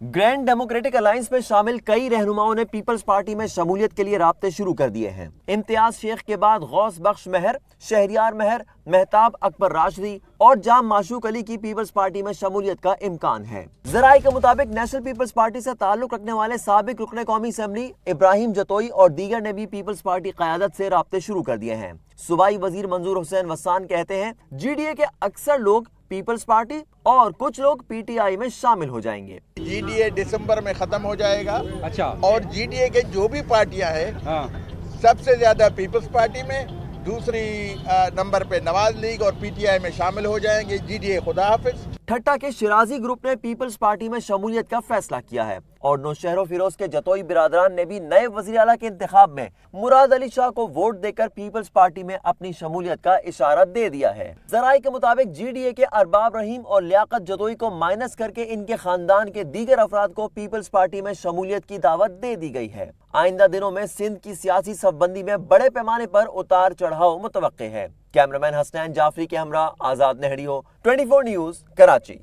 Grand democratic alliance میں شامل کئی رہنماؤں نے پیپلز پارٹی میں شمولیت کے لیے رابطے شروع کر دیے ہیں۔ امتیاز شیخ کے بعد غوث بخش مہر، شہریار مہر، مہتاب اکبر راشدی اور جام معشوق علی کی پیپلز پارٹی میں شمولیت کا امکان ہے۔ ذرائع کے مطابق نیشنل پیپلز پارٹی سے تعلق رکھنے والے سابق رکن قومی اسمبلی ابراہیم جتوئی اور دیگر نے بھی پیپلز پارٹی قیادت سے رابطے شروع کر دیے ہیں۔ صوبائی وزیر منظور حسین وسان کہتے ہیں جی ڈی اے کے اکثر لوگ پیپلز پارٹی اور کچھ لوگ پی ٹی آئی میں شامل ہو جائیں گے۔ جی ڈی اے دسمبر میں ختم ہو جائے گا۔ اچھا۔ اور جی ڈی اے کے جو بھی پارٹیاں ہیں ہاں۔ سب سے زیادہ پیپلز پارٹی میں دوسری نمبر پہ نواز لیگ اور پی ٹی آئی میں شامل ہو جائیں گے۔ جی ڈی اے خدا حافظ۔ ٹھٹا کے شرازی گروپ نے پیپلز پارٹی میں شمولیت کا فیصلہ کیا ہے۔ اور نوشہر و فیروز کے جتوئی برادران نے بھی نئے وزیر اعلیٰ کے انتخاب میں مراد علی شاہ کو ووٹ دے کر پیپلز پارٹی میں اپنی شمولیت کا اشارہ دے دیا ہے۔ ذرائع کے مطابق جی ڈی اے کے ارباب رحیم اور لیاقت جتوئی کو مائنس کر کے ان کے خاندان کے دیگر افراد کو پیپلز پارٹی میں شمولیت کی دعوت دے دی گئی ہے۔ آئندہ دنوں میں سندھ کی سیاسی صف بندی میں بڑے پیمانے پر اتار چڑھاؤ متوقع ہے۔ کیمرمین حسنین جعفری کے ہمراہ آزاد نہڑی ہو 24 نیوز کراچی۔